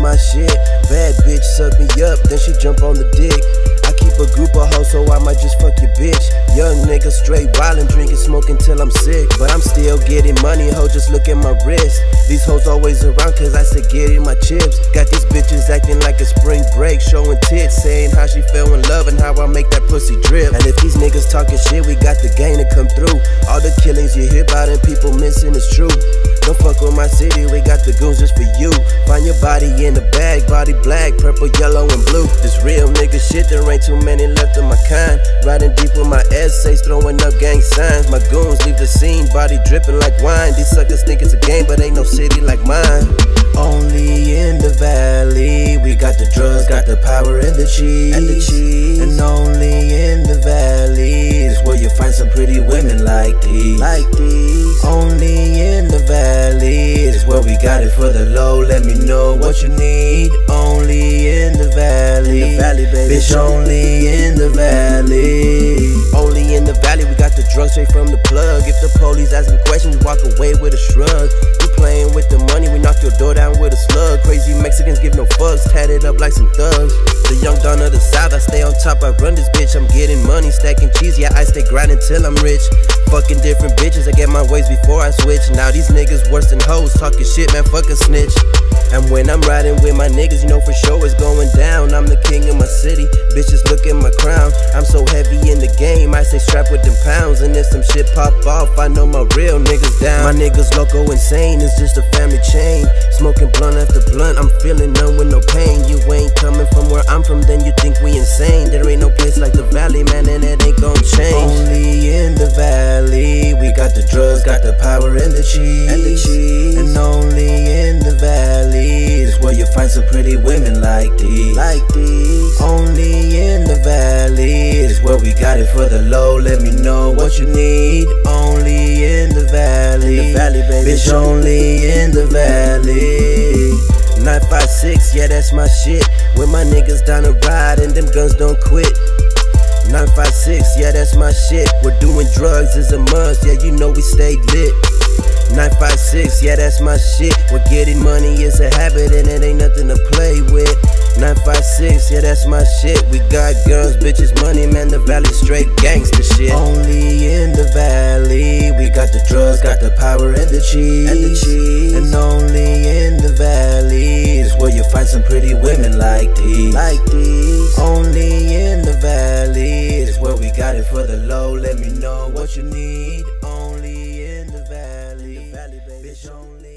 my shit. Bad bitch suck me up, then she jump on the dick. I keep a group of hoes, so I might just fuck your bitch. Young nigga straight wildin', drinking, smoking till I'm sick. But I'm still getting money, ho, just look at my wrist. These hoes always around, cause I still getting my chips. Got these bitches acting like a spring break, showing tits, saying how she fell in love and how I make that pussy drip. And if these niggas talking shit, we got the game to come through. All the killings you hear about and people missing is true. Don't fuck with my city, we got the goons just for you. Find your body in the bag, body black, purple, yellow, and blue. This real nigga shit, there ain't too many left of my kind. Riding deep with my essays, throwing up gang signs. My goons leave the scene, body dripping like wine. These suckers think it's a game, but ain't no city like mine. Only in the valley, we got the drugs, got the power and the cheese. And, the cheese. and only in the valley is where you find some pretty women like these. Like these. Only in the valley is where we got it for the low. Let me know what you need. Only in the valley, in the valley baby. Bitch, only in the valley. Only in the valley, we got the drugs straight from the plug. If the police asking questions, walk away with a shrug. You playing with the money, we knock your door down with a slug. Crazy Mexicans give no fucks, tatted up like some thugs. The young don of the south, I stay on top, I run this bitch. I'm getting money, stacking cheese, yeah, I stay grinding till I'm rich. Fucking different bitches, I get my ways before I switch. Now these niggas worse than hoes, talking shit, man, fuck a snitch. And when I'm riding with my niggas, you know for sure it's going down. I'm the king of my city, bitches look at my crown. I'm so heavy in the game, I stay strapped with them pounds. And if some shit pop off, I know my real niggas down. My niggas loco insane, it's just a family chain. Smoking blunt after blunt, I'm feeling numb with no pain. You ain't coming from where I'm from, then you think we insane. There ain't no place like the valley, man, and it ain't gon' change. Only in the valley, we got the drugs, got the power and the cheese. And, the cheese. and only in the valley is where you find some pretty women like these. Like these. Only in the valley is where we got it for the low. Let me know what you need. Only in the valley. In the valley, baby. Bitch, only in the valley. 956, yeah, that's my shit. When my niggas down the ride and them guns don't quit. 956, yeah, that's my shit. We're doing drugs is a must, yeah, you know we stay lit. 956, yeah, that's my shit. We're getting money is a habit and it ain't nothing to play with. 956, yeah, that's my shit. We got girls, bitches, money, man, the valley straight gangster shit. Only in the valley, we got the drugs, got the power and the cheese. And, the cheese. and only in the valley is where you find some pretty women like these. Like these. Only in the valley is where we got it for the low. Let me know what you need. Only in the valley, the valley bitch, only.